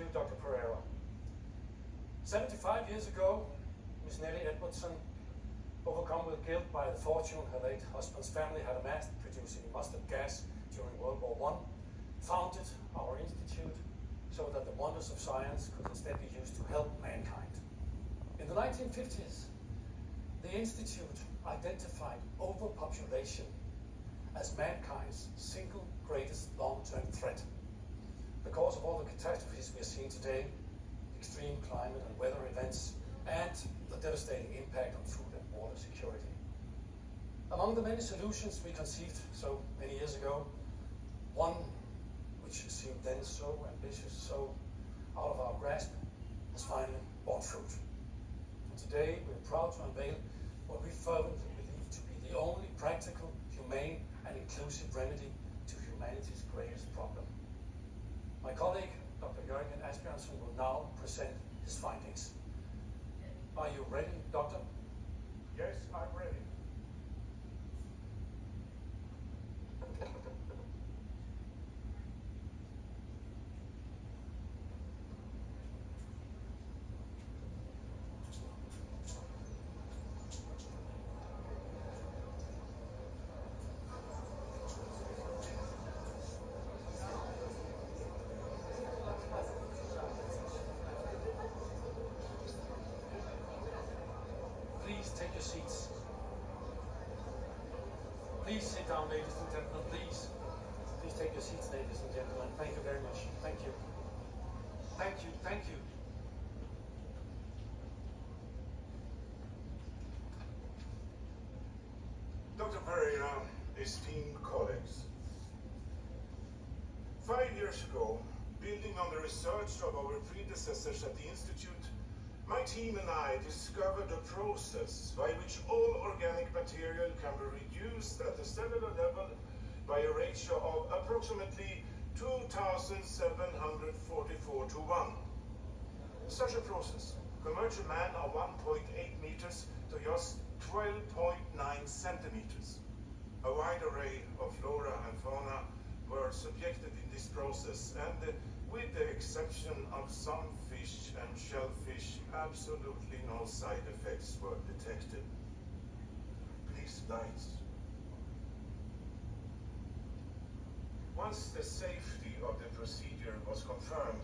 you, Dr. Pereira. 75 years ago, Miss Nellie Edwardson, overcome with guilt by the fortune her late husband's family had amassed producing mustard gas during World War I, founded our institute so that the wonders of science could instead be used to help mankind. In the 1950s, the Institute identified overpopulation as mankind's single greatest long-term threat. Because of all the catastrophes we are seeing today, extreme climate and weather events, and the devastating impact on food and water security. Among the many solutions we conceived so many years ago, one which seemed then so ambitious, so out of our grasp, has finally borne fruit. And today we're proud to unveil what we fervently believe to be the only practical, humane, and inclusive remedy to humanity's greatest problem. My colleague, Dr. Jørgen Asbjørnsen, will now present his findings. Are you ready, Doctor? Yes, I'm ready. Please take your seats. Please sit down, ladies and gentlemen, please. Please take your seats, ladies and gentlemen. Thank you very much. Thank you. Thank you, thank you. Dr. Pereira, esteemed colleagues. Five years ago, building on the research of our predecessors at the Institute, my team and I discovered a process by which all organic material can be reduced at the cellular level by a ratio of approximately 2,744 to 1. Such a process converts a man of 1.8 meters to just 12.9 centimeters. A wide array of flora and fauna were subjected in this process and with the exception of some fish and shellfish, absolutely no side effects were detected. Please, lights. Once the safety of the procedure was confirmed,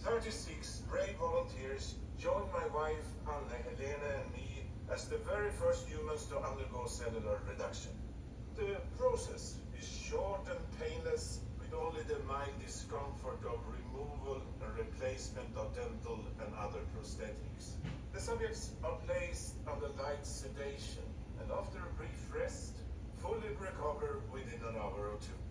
36 brave volunteers joined my wife Anne Helene and me as the very first humans to undergo cellular reduction. The process is short and painless with only the mild discomfort of removal replacement of dental and other prosthetics. The subjects are placed under light sedation and after a brief rest, fully recover within an hour or two.